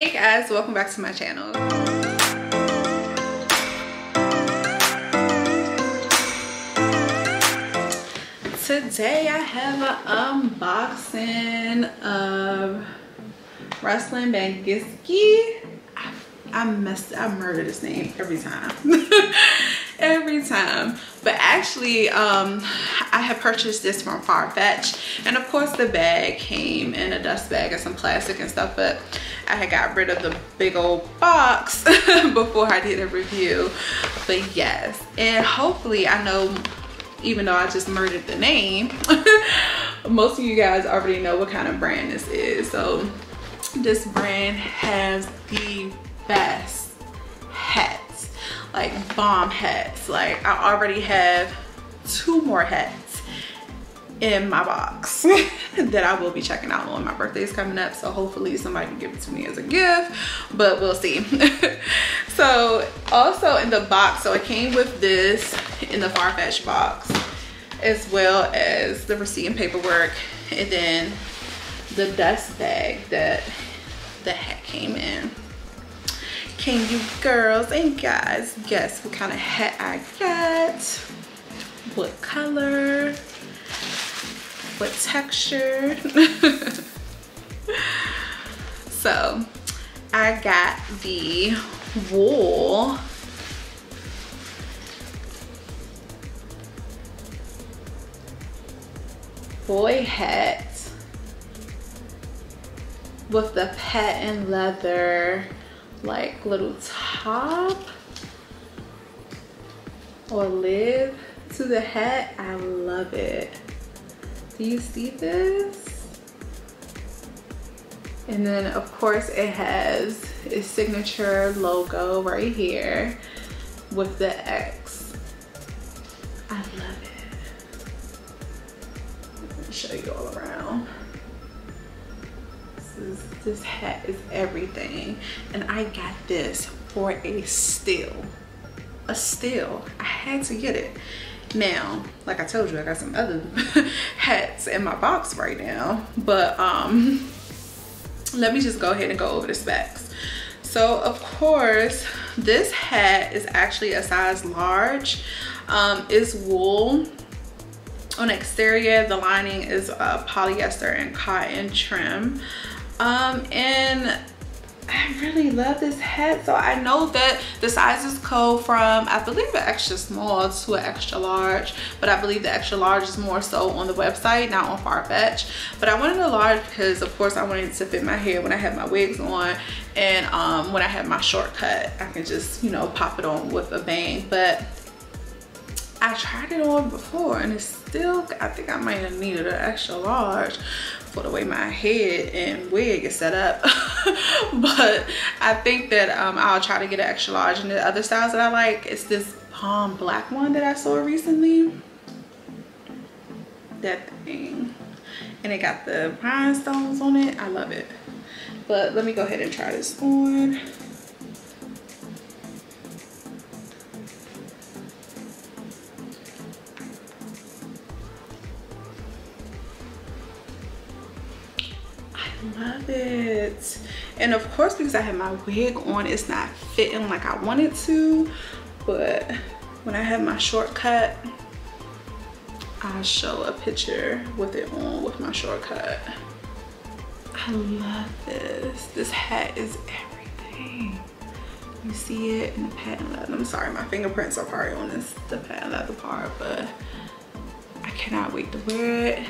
Hey guys, welcome back to my channel. Today I have an unboxing of Rustlin Bangiski. I, I messed, I murder this name every time. every time. But actually um i have purchased this from farfetch and of course the bag came in a dust bag and some plastic and stuff but i had got rid of the big old box before i did a review. But yes and hopefully i know even though i just murdered the name most of you guys already know what kind of brand this is. So this brand has the best hat like bomb hats. Like I already have two more hats in my box that I will be checking out when my birthday is coming up. So hopefully somebody can give it to me as a gift, but we'll see. so also in the box, so it came with this in the Farfetch box as well as the receipt and paperwork and then the dust bag that the hat came in. Can you girls and guys guess what kind of hat I got? What color? What texture? so I got the wool boy hat with the patent leather like little top or lid to the hat. I love it. Do you see this? And then of course it has its signature logo right here with the X. I love it. Let me show you all around is this hat is everything. And I got this for a steal. A steal. I had to get it. Now like I told you I got some other hats in my box right now. But um let me just go ahead and go over the specs. So of course this hat is actually a size large. Um it's wool. On exterior the lining is uh, polyester and cotton trim um and I really love this hat. So I know that the sizes go from, I believe an extra small to an extra large, but I believe the extra large is more so on the website, not on Farfetch. But I wanted a large because of course I wanted it to fit my hair when I have my wigs on and um, when I have my shortcut, I can just, you know, pop it on with a bang. But I tried it on before and it's still, I think I might have needed an extra large for the way my head and wig is set up. But I think that um, I'll try to get an extra large. And the other styles that I like is this palm black one that I saw recently. That thing. And it got the rhinestones on it. I love it. But let me go ahead and try this on love it. And of course because i have my wig on it's not fitting like i wanted to but when i have my shortcut i'll show a picture with it on with my shortcut. I love this. This hat is everything. You see it in the patent leather. I'm sorry my fingerprints are probably on this the patent leather part but i cannot wait to wear it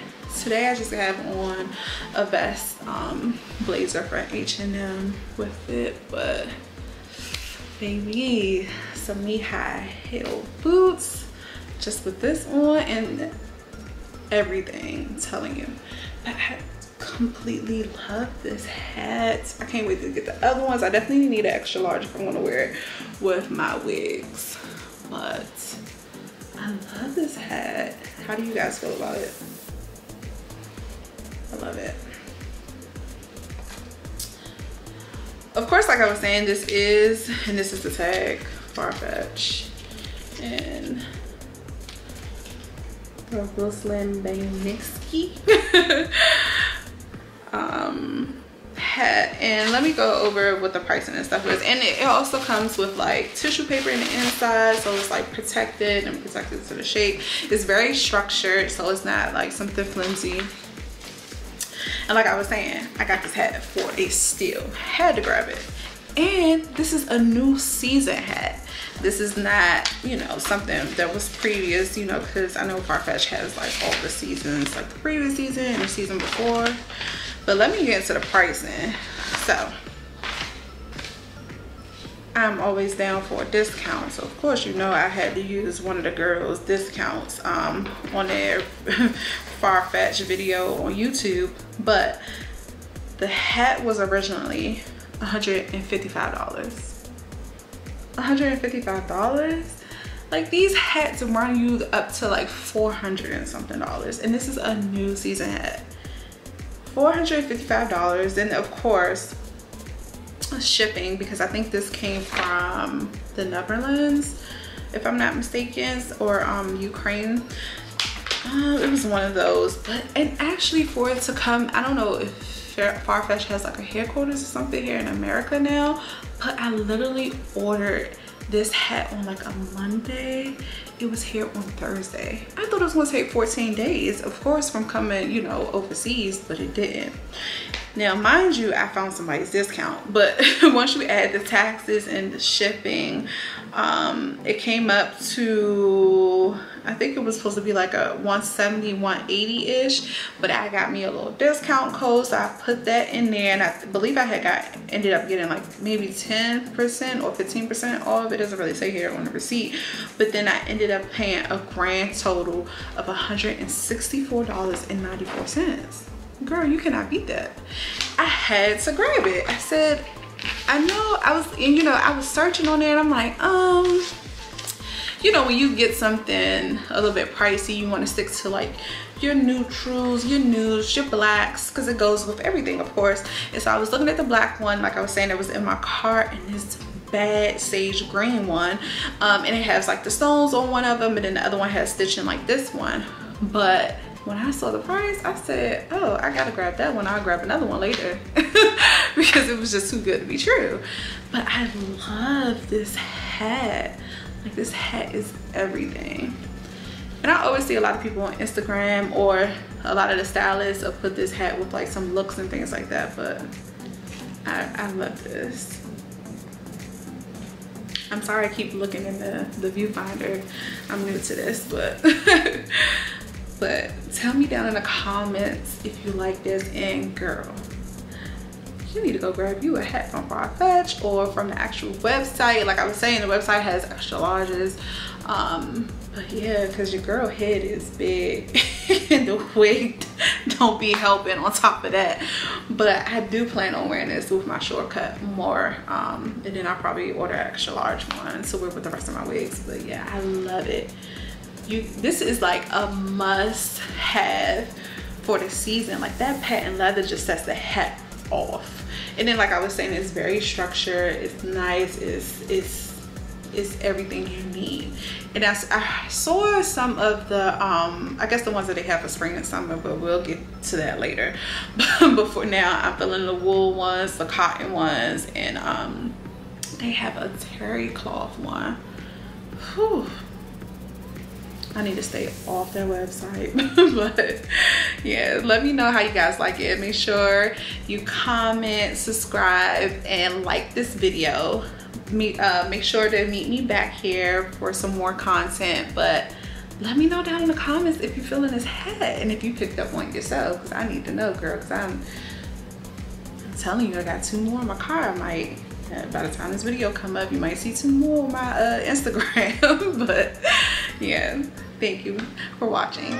today I just have on a vest um, blazer from H&M with it but baby some knee-high heel boots just with this on and everything I'm telling you. I completely love this hat. I can't wait to get the other ones. I definitely need an extra large if I'm gonna wear it with my wigs but I love this hat. How do you guys feel about it I love it. Of course, like I was saying, this is, and this is the tag, Farfetch. And Rustlin Bangiski um, hat. And let me go over what the pricing and stuff is. And it also comes with like tissue paper in the inside so it's like protected and protected to the shape. It's very structured so it's not like something flimsy and like i was saying i got this hat for a steal. Had to grab it. And this is a new season hat. This is not you know something that was previous you know because i know farfetch has like all the seasons like the previous season and the season before. But let me get into the pricing. So i'm always down for a discount so of course you know i had to use one of the girls discounts um on their farfetch video on youtube but the hat was originally 155 dollars. $155 like these hats run you up to like 400 and something dollars and this is a new season hat. $455 and of course shipping because I think this came from the Netherlands if I'm not mistaken or um, Ukraine uh, it was one of those but and actually for it to come I don't know if Farfetch has like a headquarters or something here in America now but I literally ordered this hat on like a Monday. It was here on Thursday. I thought it was gonna take 14 days, of course, from coming, you know, overseas, but it didn't. Now, mind you, I found somebody's discount, but once you add the taxes and the shipping, um, it came up to, I think it was supposed to be like a 170, 180-ish, but I got me a little discount code, so I put that in there, and I believe I had got, ended up getting like maybe 10% or 15% off. It doesn't really say here on the receipt, but then I ended up paying a grand total of $164.94 girl you cannot beat that. I had to grab it. I said i know i was and you know i was searching on it. And i'm like um you know when you get something a little bit pricey you want to stick to like your neutrals your nudes your blacks because it goes with everything of course. And so i was looking at the black one like i was saying it was in my cart and this bad sage green one um, and it has like the stones on one of them and then the other one has stitching like this one. But when I saw the price, I said, oh, I gotta grab that one. I'll grab another one later because it was just too good to be true. But I love this hat. Like this hat is everything. And I always see a lot of people on Instagram or a lot of the stylists will put this hat with like some looks and things like that. But I, I love this. I'm sorry I keep looking in the, the viewfinder. I'm new to this, but but tell me down in the comments if you like this. And girl you need to go grab you a hat from Farfetch or from the actual website. Like I was saying the website has extra larges um but yeah because your girl head is big and the wig don't be helping on top of that. But I do plan on wearing this with my shortcut more um and then I'll probably order extra large one to wear with the rest of my wigs. But yeah I love it you this is like a must have for the season. Like that patent leather just sets the hat off. And then like i was saying it's very structured it's nice it's it's it's everything you need. And I, I saw some of the um i guess the ones that they have for spring and summer but we'll get to that later. But for now i'm feeling the wool ones the cotton ones and um they have a terry cloth one. Whew I need to stay off their website. but yeah, let me know how you guys like it. Make sure you comment, subscribe, and like this video. Meet, uh, make sure to meet me back here for some more content. But let me know down in the comments if you're feeling this hat and if you picked up one yourself because I need to know, girl, because I'm, I'm telling you, I got two more in my car. I might by the time this video come up you might see two more on my uh, instagram but yeah. Thank you for watching